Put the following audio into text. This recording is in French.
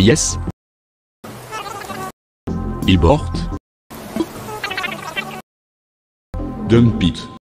Yes. Il porte. Dump it.